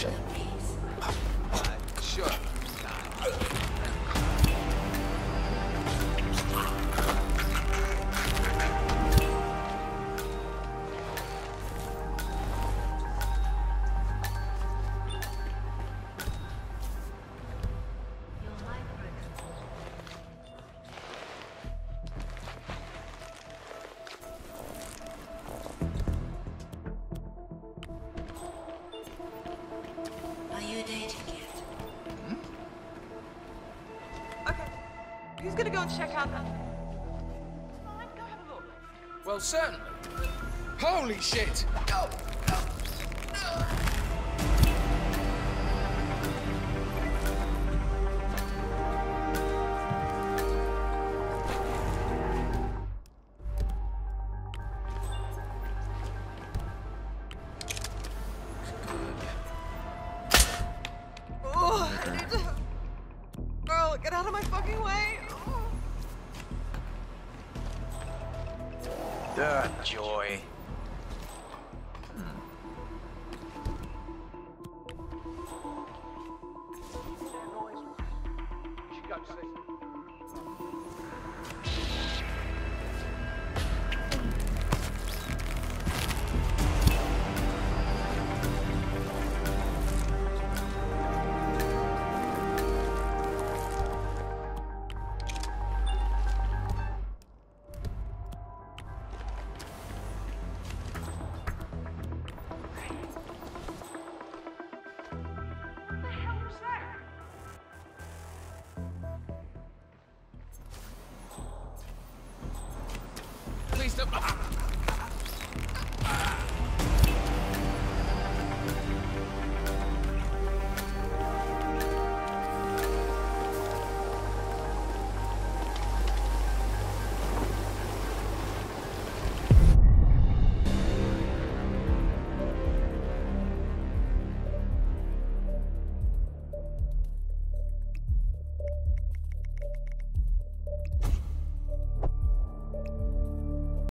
Sure. Who's gonna go and check out that? Go have a look. Well, certainly. Holy shit! Go! Oh, I need to... Girl, get out of my fucking way. Oh. Duh, joy. Hmm. Please don't.